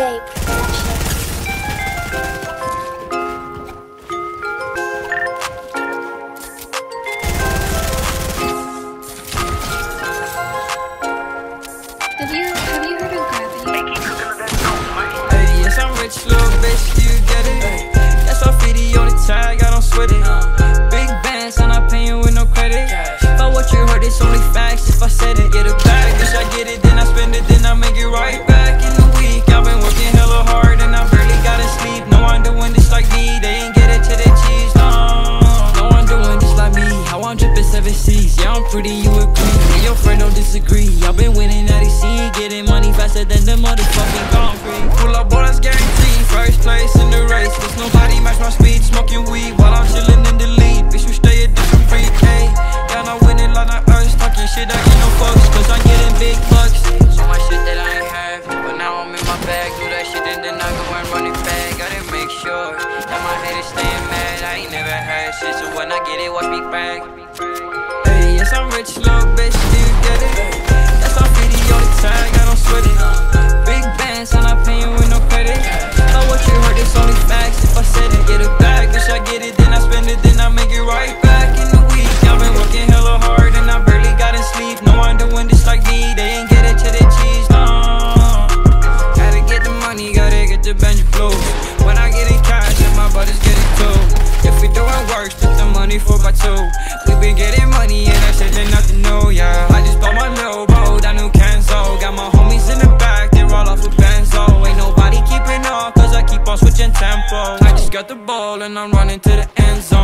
Production. Have you have you heard of gravity? Hey, yes, I'm rich, little bitch, pretty, you agree. And your friend don't disagree. I've been winning at EC, getting money faster than the motherfucking concrete. Pull up, boy, that's guaranteed. First place in the race, cause nobody match my speed. Smoking weed while I'm chilling in the lead. Bitch, you stay a different breed, hey. Yeah, I'm winning like not us. Talking shit, I get no fucks, cause I'm getting big bucks. So much shit that I ain't have, but now I'm in my bag. Do that shit, and then I go and run it back. Gotta make sure that my head is staying mad. I ain't never had shit, so when I get it, watch me brag bitch, I'm rich, little bitch, do you get it? That's on video all the time, I don't sweat it. Big bands, I'm not paying with no credit. Know what you heard, it's only facts. If I said it, get it back. Wish I get it, then I spend it, then I make it right back in the week. Y'all been working hella hard, and I barely got in sleep. No one doing this like me, they ain't get it to the cheese, no. Gotta get the money, gotta get the bench flow. When I get in cash, and my buddies get it too. If we doing works, 24 by 2 We been getting money and that shit ain't nothing new, yeah. I just bought my little road, I new Kenzo. Got my homies in the back, They roll off with Benzo. Ain't nobody keeping up, cause I keep on switching tempo I just got the ball and I'm running to the end zone.